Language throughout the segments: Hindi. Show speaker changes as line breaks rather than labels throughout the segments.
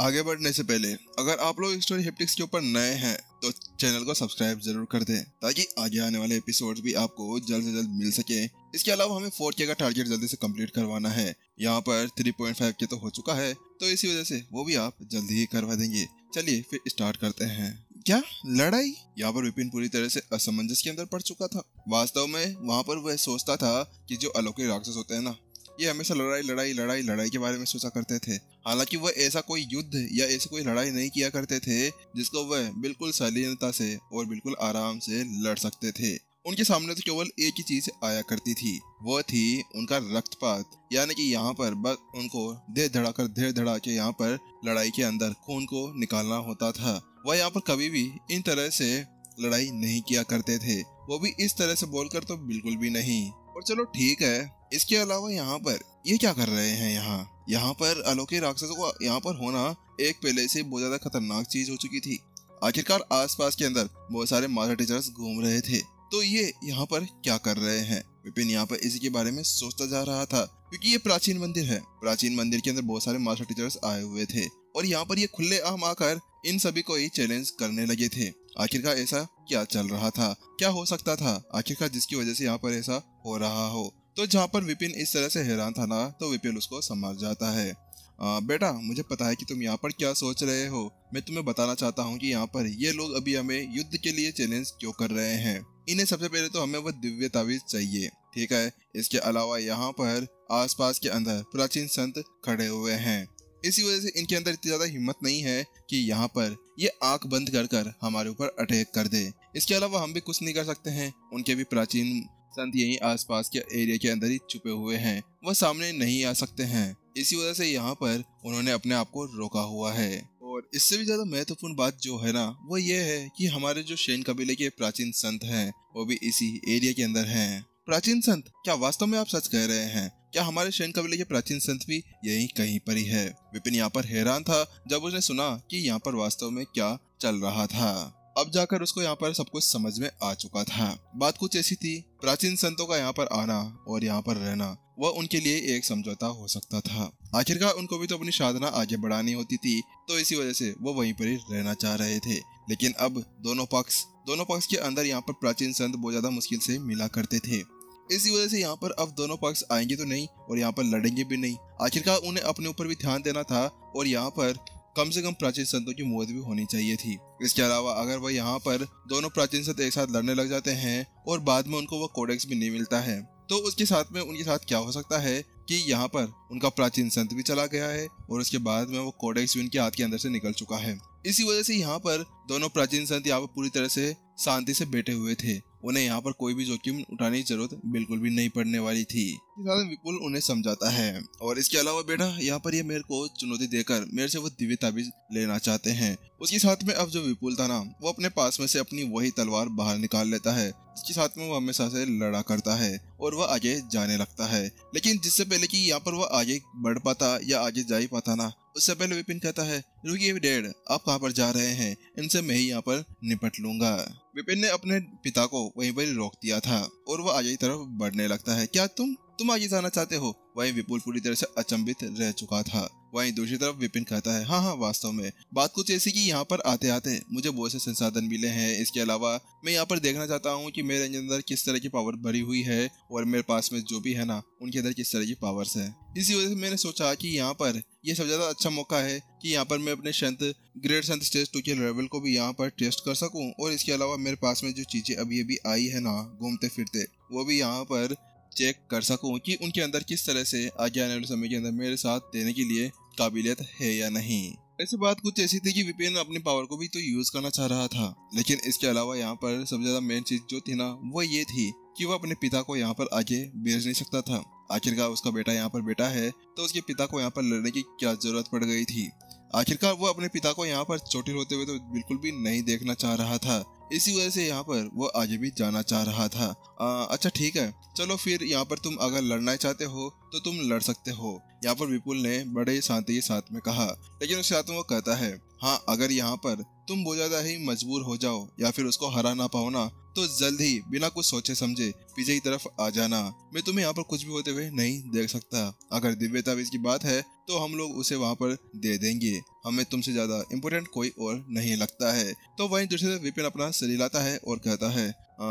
आगे बढ़ने से पहले, अगर आप लोग स्टोरी हेप्टिक्स के ऊपर नए हैं तो चैनल को सब्सक्राइब ज़रूर कर दें, ताकि आगे आने वाले एपिसोड्स भी आपको जल्द से जल्द मिल सके। इसके अलावा हमें फोर के का टारगेट जल्दी से कंप्लीट करवाना है। यहाँ पर 3.5 के तो हो चुका है तो इसी वजह से वो भी आप जल्दी ही करवा देंगे। चलिए फिर स्टार्ट करते हैं। क्या लड़ाई? यहाँ पर विपिन पूरी तरह से असमंजस के अंदर पड़ चुका था। वास्तव में वहाँ पर वह सोचता था कि जो अलौकिक राक्षस होते हैं ना ये हमेशा लड़ाई लड़ाई लड़ाई लड़ाई के बारे में सोचा करते थे। हालाँकि वह ऐसा कोई युद्ध या ऐसी कोई लड़ाई नहीं किया करते थे, जिसको वह बिल्कुल शालीनता से और बिल्कुल आराम से लड़ सकते थे। उनके सामने तो केवल एक ही चीज़ आया करती थी, वो थी उनका रक्तपात। यानी कि यहाँ पर बस उनको धड़ा कर धीरे धड़ा के यहाँ पर लड़ाई के अंदर खून को निकालना होता था। वह यहाँ पर कभी भी इन तरह से लड़ाई नहीं किया करते थे। वो भी इस तरह से बोलकर तो बिल्कुल भी नहीं। और चलो ठीक है। इसके अलावा यहाँ पर ये क्या कर रहे हैं यहाँ? यहाँ पर अलौकिक राक्षसों को यहाँ पर होना एक पहले से बहुत ज़्यादा खतरनाक चीज़ हो चुकी थी। आखिरकार आसपास के अंदर बहुत सारे मास्टर टीचर्स घूम रहे थे। तो ये यहाँ पर क्या कर रहे हैं? विपिन यहाँ पर इसी के बारे में सोचता जा रहा था, क्योंकि ये प्राचीन मंदिर है। प्राचीन मंदिर के अंदर बहुत सारे मास्टर टीचर्स आए हुए थे और यहाँ पर ये खुले आम आकर इन सभी को ही चैलेंज करने लगे थे। आखिरकार ऐसा क्या चल रहा था? क्या हो सकता था? आखिरकार जिसकी वजह से यहाँ पर ऐसा हो रहा हो। तो जहाँ पर विपिन इस तरह से हैरान था ना तो विपिन उसको समझ जाता है। आ, बेटा मुझे पता है कि तुम यहाँ पर क्या सोच रहे हो। मैं तुम्हें बताना चाहता हूँ कि यहाँ पर ये लोग अभी हमें युद्ध के लिए चैलेंज क्यों कर रहे हैं? इन्हें सबसे पहले तो हमें वह दिव्य तावीज चाहिए ठीक है? इसके अलावा यहाँ पर आसपास के अंदर प्राचीन संत खड़े हुए हैं। इसी वजह से इनके अंदर इतनी ज़्यादा हिम्मत नहीं है कि यहाँ पर ये आँख बंद कर कर हमारे ऊपर अटैक कर दे। इसके अलावा हम भी कुछ नहीं कर सकते हैं। उनके भी प्राचीन संत यही आसपास के एरिया के अंदर ही छुपे हुए हैं। वह सामने नहीं आ सकते हैं। इसी वजह से यहाँ पर उन्होंने अपने आप को रोका हुआ है। और इससे भी ज़्यादा महत्वपूर्ण बात जो है ना, वो ये है कि हमारे जो शैन कबीले के प्राचीन संत हैं, वो भी इसी एरिया के अंदर हैं। प्राचीन संत, क्या वास्तव में आप सच कह रहे हैं? क्या हमारे शैन कबीले के प्राचीन संत भी यही कहीं पर ही है? विपिन यहाँ पर हैरान था जब उसने सुना कि यहाँ पर वास्तव में क्या चल रहा था। अब जाकर उसको यहाँ पर सब कुछ समझ में आ चुका था। बात कुछ ऐसी थी, प्राचीन संतों का यहाँ पर आना और यहाँ पर रहना, वह उनके लिए एक समझौता हो सकता था। आखिरकार उनको भी तो अपनी साधना आगे बढ़ानी होती थी तो इसी वजह से वो वहीं पर ही रहना चाह रहे थे। लेकिन अब दोनों पक्ष दोनों पक्ष के अंदर यहाँ पर प्राचीन संत बहुत ज़्यादा मुश्किल से मिला करते थे। इसी वजह से यहाँ पर अब दोनों पक्ष आएँगे तो नहीं, और यहाँ पर लड़ेंगे भी नहीं। आखिरकार उन्हें अपने ऊपर भी ध्यान देना था, और यहाँ पर कम से कम प्राचीन संतों की मौत भी होनी चाहिए थी। इसके अलावा अगर वह यहाँ पर दोनों प्राचीन संत एक साथ लड़ने लग जाते हैं, और बाद में उनको वह कोडेक्स भी नहीं मिलता है तो उसके साथ में उनके साथ क्या हो सकता है कि यहाँ पर उनका प्राचीन संत भी चला गया है, और उसके बाद में वो कोडेक्स भी उनके हाथ के अंदर से निकल चुका है। इसी वजह से यहाँ पर दोनों प्राचीन संत यहाँ पर पूरी तरह से शांति से बैठे हुए थे। उन्हें यहाँ पर कोई भी जोखिम उठाने की ज़रूरत बिल्कुल भी नहीं पड़ने वाली थी। विपुल उन्हें समझाता है। और इसके अलावा बेटा, यहाँ पर ये मेरे को चुनौती देकर मेरे से वो दिव्य ताबीज लेना चाहते हैं। उसके साथ में अब जो विपुल था ना, वो अपने पास में से अपनी वही तलवार बाहर निकाल लेता है, जिसके साथ में वो हमेशा से लड़ा करता है और वह आगे जाने लगता है। लेकिन जिससे पहले कि यहाँ पर वह आगे बढ़ पाता या आगे जा ही पाता ना, उससे पहले विपिन कहता है रुकिए डैड, आप कहाँ पर जा रहे हैं? इनसे मैं ही यहाँ पर निपट लूँगा। विपिन ने अपने पिता को वहीं पर रोक दिया था और वह आगे की तरफ़ बढ़ने लगता है। क्या तुम तुम आगे जाना चाहते हो? वहीं विपुल पूरी तरह से अचंभित रह चुका था। वहीं दूसरी तरफ़ विपिन कहता है हाँ हाँ वास्तव में। बात कुछ ऐसी कि यहाँ पर आते आते मुझे बहुत से संसाधन मिले हैं। इसके अलावा मैं यहाँ पर देखना चाहता हूँ कि मेरे अंदर किस तरह की पावर भरी हुई है और मेरे पास में जो भी है ना, उनके अंदर किस तरह की पावर्स है। इसी वजह से मैंने सोचा कि यहाँ पर यह सबसे ज़्यादा अच्छा मौका है कि यहाँ पर मैं अपने संत ग्रेट संत स्टेज टू के लेवल को भी यहाँ पर टेस्ट कर सकूँ और इसके अलावा मेरे पास में जो चीज़ें अभी अभी आई है ना घूमते फिरते वो भी यहाँ पर चेक कर सकूँ कि उनके अंदर किस तरह से आगे आने वाले समय के अंदर मेरे साथ देने के लिए काबिलियत है या नहीं। ऐसी बात कुछ ऐसी थी कि विपिन अपनी पावर को भी तो यूज़ करना चाह रहा था, लेकिन इसके अलावा यहाँ पर सबसे ज़्यादा मेन चीज़ जो थी ना, वो ये थी कि वो अपने पिता को यहाँ पर आगे भेज नहीं सकता था। आखिरकार उसका बेटा यहाँ पर बेटा है तो उसके पिता को यहाँ पर लड़ने की क्या ज़रूरत पड़ गई थी? आखिरकार वो अपने पिता को यहाँ पर चोटिल होते हुए तो बिल्कुल भी नहीं देखना चाह रहा था। इसी वजह से यहाँ पर वो आगे भी जाना चाह रहा था। आ, अच्छा ठीक है। चलो फिर यहाँ पर तुम अगर लड़ना चाहते हो तो तुम लड़ सकते हो। यहाँ पर विपुल ने बड़े शांति के साथ में कहा। लेकिन उसके साथ में वो कहता है हाँ अगर यहाँ पर तुम बहुत ज़्यादा ही मजबूर हो जाओ या फिर उसको हरा ना पाओ ना तो जल्द ही बिना कुछ सोचे समझे पीछे की तरफ़ आ जाना। मैं तुम्हें यहाँ पर कुछ भी होते हुए नहीं देख सकता। अगर दिव्य ताबीज की बात है तो हम लोग उसे वहाँ पर दे देंगे। हमें तुमसे ज़्यादा इम्पोर्टेंट कोई और नहीं लगता है। तो वही दूसरे विपिन अपना शरीर लाता है और कहता है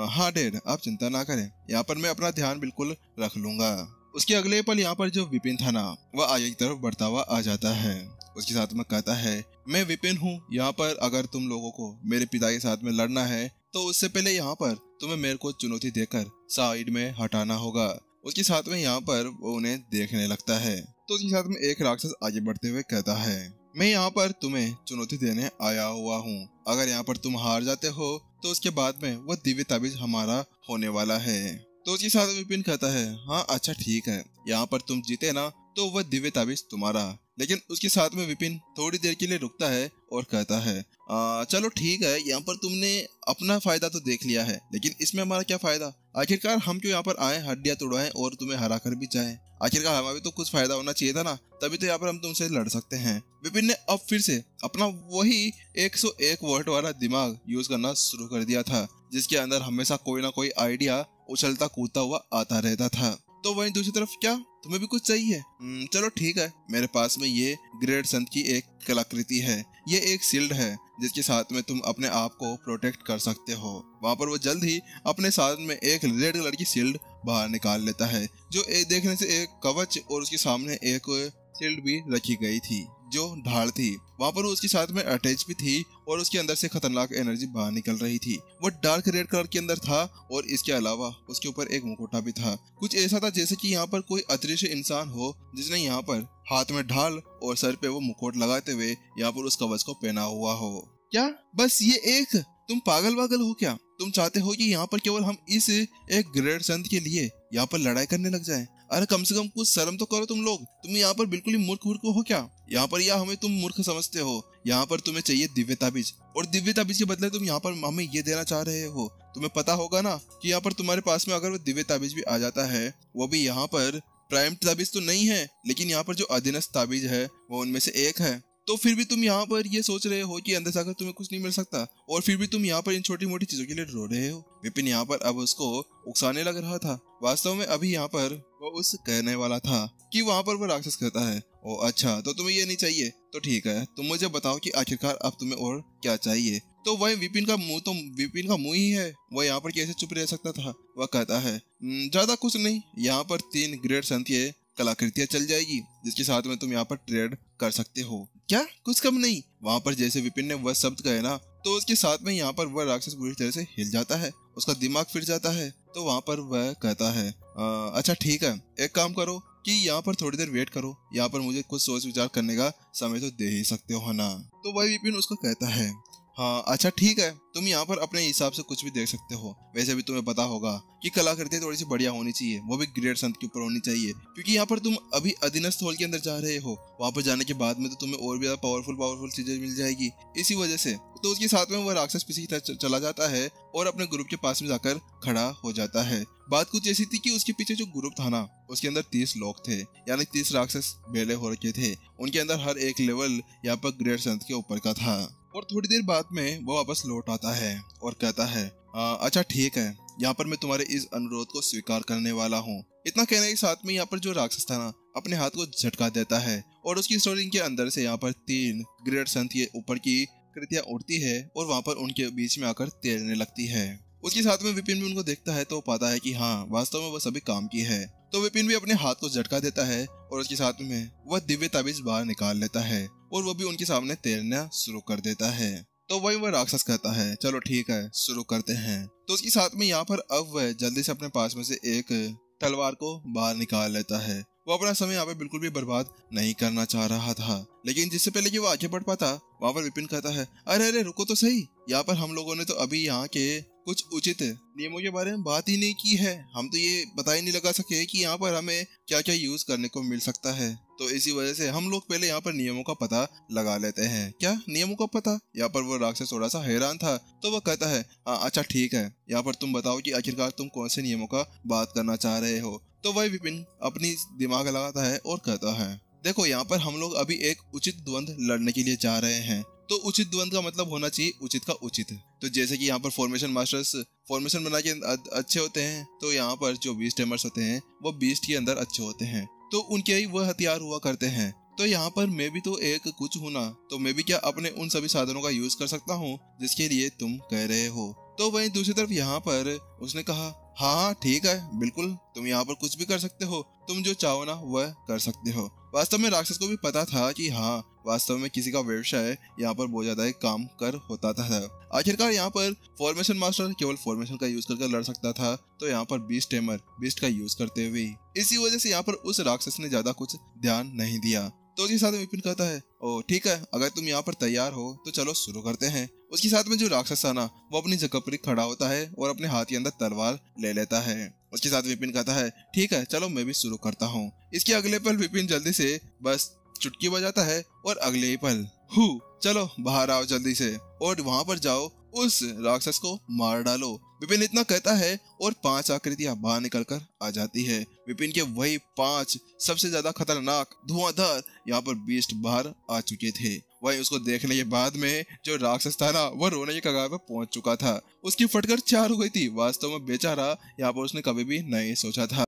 हाँ डेड, आप चिंता ना करें। यहाँ पर मैं अपना ध्यान बिल्कुल रख लूँगा। उसके अगले पल यहाँ पर जो विपिन था ना, वह आगे की तरफ़ बढ़ता हुआ आ जाता है। उसके साथ में कहता है, मैं विपिन हूँ। यहाँ पर अगर तुम लोगों को मेरे पिता के साथ में लड़ना है तो उससे पहले यहाँ पर तुम्हें मेरे को चुनौती देकर साइड में हटाना होगा। उसके साथ में यहाँ पर वो उन्हें देखने लगता है। तो उसके साथ में एक राक्षस आगे बढ़ते हुए कहता है, मैं यहाँ पर तुम्हें चुनौती देने आया हुआ हूँ। अगर यहाँ पर तुम हार जाते हो तो उसके बाद में वो दिव्य ताबीज हमारा होने वाला है। तो उसके साथ विपिन कहता है हाँ अच्छा ठीक है। यहाँ पर तुम जीते ना तो वह दिव्य ताबीज तुम्हारा लेकिन उसके साथ में विपिन थोड़ी देर के लिए रुकता है और कहता है आ, चलो ठीक है यहाँ पर तुमने अपना फ़ायदा तो देख लिया है लेकिन इसमें हमारा क्या फ़ायदा? आखिरकार हम क्यों यहाँ पर आए हड्डियाँ तोड़वाएँ और तुम्हें हरा कर भी जाए? आखिरकार हमें भी तो कुछ फ़ायदा होना चाहिए था ना तभी तो यहाँ पर हम तुमसे लड़ सकते हैं। विपिन ने अब फिर से अपना वही 101 वोल्ट वाला दिमाग यूज़ करना शुरू कर दिया था जिसके अंदर हमेशा कोई ना कोई आइडिया उछलता कूदता हुआ आता रहता था। तो वहीं दूसरी तरफ़ क्या? तुम्हें भी कुछ चाहिए? हम्म, चलो ठीक है। मेरे पास में ये ग्रेट संत की एक कलाकृति है। ये एक सील्ड है जिसके साथ में तुम अपने आप को प्रोटेक्ट कर सकते हो। वहाँ पर वो जल्द ही अपने साथ में एक रेड कलर की सील्ड बाहर निकाल लेता है जो एक देखने से एक कवच और उसके सामने एक शील्ड भी रखी गई थी जो ढाल थी। वहाँ पर वो उसके साथ में अटैच भी थी और उसके अंदर से खतरनाक एनर्जी बाहर निकल रही थी। वो डार्क रेड कलर के अंदर था और इसके अलावा उसके ऊपर एक मुकुटा भी था। कुछ ऐसा था जैसे कि यहाँ पर कोई अदृश्य इंसान हो जिसने यहाँ पर हाथ में ढाल और सर पे वो मुकुट लगाते हुए यहाँ पर उस कवच को पहना हुआ हो। क्या? बस ये एक? तुम पागल वागल हो क्या? तुम चाहते हो कि यहाँ पर केवल हम इस एक ग्रेट संत के लिए यहाँ पर लड़ाई करने लग जाएँ? अरे कम से कम कुछ शर्म तो करो तुम लोग। तुम यहाँ पर बिल्कुल ही मूर्ख मूर्ख हो क्या? यहाँ पर या हमें तुम मूर्ख समझते हो, यहाँ पर तुम्हें चाहिए दिव्य ताबीज और दिव्य ताबीज के बदले तुम यहाँ पर हमें ये देना चाह रहे हो। तुम्हें पता होगा ना कि यहाँ पर तुम्हारे पास में अगर वो दिव्य ताबीज भी आ जाता है, वो भी यहाँ पर। प्राइम ताबीज तो नहीं है, लेकिन यहाँ पर जो अधीनस्थ ताबीज है, वो उनमें से एक है। तो फिर भी तुम यहाँ पर ये सोच रहे हो कि अंदर जाकर तुम्हें कुछ नहीं मिल सकता? और फिर भी तुम यहाँ पर इन छोटी मोटी चीज़ों के लिए रो रहे हो? विपिन यहाँ पर अब उसको उकसाने लग रहा था। वास्तव में अभी यहाँ पर वो उस कहने वाला था कि वहाँ पर वो राक्षस कहता है। ओ अच्छा तो तुम्हें ये नहीं चाहिए? तो ठीक है तुम मुझे बताओ कि आखिरकार अब तुम्हें और क्या चाहिए? तो वह विपिन का मुँह तो विपिन का मुँह ही है। वह यहाँ पर कैसे चुप रह सकता था? वह कहता है हम्म, ज़्यादा कुछ नहीं। यहाँ पर तीन ग्रेट संतिये कलाकृतियाँ चल जाएगी जिसके साथ में तुम यहाँ पर ट्रेड कर सकते हो। क्या? कुछ कम नहीं। वहाँ पर जैसे विपिन ने वह शब्द कहे ना तो उसके साथ में यहाँ पर वह राक्षस पूरी तरह से हिल जाता है उसका दिमाग फिर जाता है तो वहाँ पर वह कहता है आ, अच्छा ठीक है एक काम करो कि यहाँ पर थोड़ी देर वेट करो यहाँ पर मुझे कुछ सोच विचार करने का समय तो दे ही सकते हो ना? तो वह विपिन उसको कहता है हाँ अच्छा ठीक है। तुम यहाँ पर अपने हिसाब से कुछ भी देख सकते हो। वैसे भी तुम्हें पता होगा कि कलाकृति थोड़ी सी बढ़िया होनी चाहिए। वो भी ग्रेट संत के ऊपर होनी चाहिए। क्योंकि यहाँ पर तुम अभी अधीनस्थ हॉल के अंदर जा रहे हो। वहाँ पर जाने के बाद में तो तुम्हें और भी ज़्यादा पावरफुल पावरफुल चीज़ें मिल जाएगी। इसी वजह से तो उसके साथ में वह राक्षस पीछे की चला जाता है और अपने ग्रुप के पास में जाकर खड़ा हो जाता है। बात कुछ ऐसी थी कि उसके पीछे जो ग्रुप था ना, उसके अंदर तीस लोग थे। यानी तीस राक्षस बेले हो रखे थे। उनके अंदर हर एक लेवल यहाँ पर ग्रेट संत के ऊपर का था। और थोड़ी देर बाद में वो वापस लौट आता है और कहता है आ, अच्छा ठीक है यहाँ पर मैं तुम्हारे इस अनुरोध को स्वीकार करने वाला हूँ। इतना कहने के साथ में यहाँ पर जो राक्षस था ना अपने हाथ को झटका देता है और उसकी स्टोरी के अंदर से यहाँ पर तीन ग्रेट संत ये ऊपर की कृतियाँ उड़ती है और वहाँ पर उनके बीच में आकर तैरने लगती है। उसके साथ में विपिन भी उनको देखता है तो पाता है कि हाँ वास्तव में वह सभी काम की है। तो विपिन भी अपने हाथ को झटका देता है और उसके साथ में वह दिव्य ताबीज बाहर निकाल लेता है। और वो भी उनके सामने तैरना शुरू कर देता है। तो वही वह राक्षस कहता है, चलो ठीक है, शुरू करते हैं। तो उसके साथ में यहाँ पर अब वह जल्दी से अपने पास में से एक तलवार को बाहर निकाल लेता है। वो अपना समय यहाँ पे बिल्कुल भी बर्बाद नहीं करना चाह रहा था। लेकिन जिससे पहले कि वो आगे बढ़ पाता, वहाँ पर विपिन कहता है, अरे अरे, रुको तो सही। यहाँ पर हम लोगों ने तो अभी यहाँ के कुछ उचित नियमों के बारे में बात ही नहीं की है। हम तो ये पता ही नहीं लगा सके कि यहाँ पर हमें क्या क्या यूज़ करने को मिल सकता है। तो इसी वजह से हम लोग पहले यहाँ पर नियमों का पता लगा लेते हैं। क्या? नियमों का पता? यहाँ पर वो राक्षस थोड़ा सा हैरान था तो वह कहता है आ, अच्छा ठीक है। यहाँ पर तुम बताओ कि आखिरकार तुम कौन से नियमों का बात करना चाह रहे हो? तो वही विपिन अपनी दिमाग लगाता है और कहता है देखो यहाँ पर हम लोग अभी एक उचित द्वंद लड़ने के लिए जा रहे हैं। तो उचित द्वंद का मतलब होना चाहिए उचित का उचित। तो जैसे कि यहाँ पर फॉर्मेशन मास्टर्स फॉर्मेशन बना के अच्छे होते हैं तो यहाँ पर जो बीस टेमर्स होते हैं वो बीस के अंदर अच्छे होते हैं। तो उनके ही वह हथियार हुआ करते हैं। तो यहाँ पर मैं भी तो एक कुछ हूँ ना तो मैं भी क्या अपने उन सभी साधनों का यूज़ कर सकता हूँ, जिसके लिए तुम कह रहे हो? तो वहीं दूसरी तरफ़ यहाँ पर उसने कहा हाँ हाँ ठीक है, बिल्कुल, तुम यहाँ पर कुछ भी कर सकते हो, तुम जो चाहो ना, वह कर सकते हो। वास्तव में राक्षस को भी पता था कि हाँ वास्तव में किसी का व्यवसाय यहाँ पर बहुत ज़्यादा काम कर होता था। आखिरकार यहाँ पर फॉर्मेशन मास्टर केवल फॉर्मेशन का यूज़ करके लड़ सकता था तो यहाँ पर बीस्ट टेमर बीस्ट का यूज़ करते हुए इसी वजह से यहाँ पर उस राक्षस ने ज़्यादा कुछ ध्यान नहीं दिया। तो उसके साथ विपिन कहता है, ओ, ठीक है, अगर तुम यहाँ पर तैयार हो तो चलो शुरू करते हैं। उसके साथ में जो राक्षस था ना, वो अपनी जगह पर खड़ा होता है और अपने हाथ के अंदर तलवार ले लेता है। उसके साथ विपिन कहता है, ठीक है, चलो मैं भी शुरू करता हूँ। इसके अगले पल विपिन जल्दी से बस चुटकी बजाता है और अगले ही पल। हु, चलो, बाहर आओ जल्दी से। और वहाँ पर जाओ, उस राक्षस को मार डालो। विपिन इतना कहता है और पाँच आकृतियाँ बाहर निकल कर आ जाती है। विपिन के वही पाँच सबसे ज़्यादा खतरनाक धुआंधार यहाँ पर बीस्ट बाहर आ चुके थे। वही उसको देखने के बाद में जो राक्षस था ना, वो रोने के कगार पर पहुँच चुका था। उसकी फटकर चार हो गई थी। वास्तव में बेचारा यहाँ पर उसने कभी भी नहीं सोचा था।